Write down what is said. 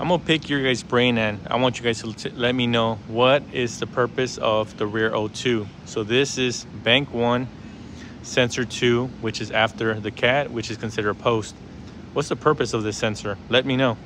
I'm gonna pick your guys' brain and I want you guys to let me know what is the purpose of the rear O2. So this is bank one, sensor two, which is after the cat, which is considered a post. What's the purpose of this sensor? Let me know.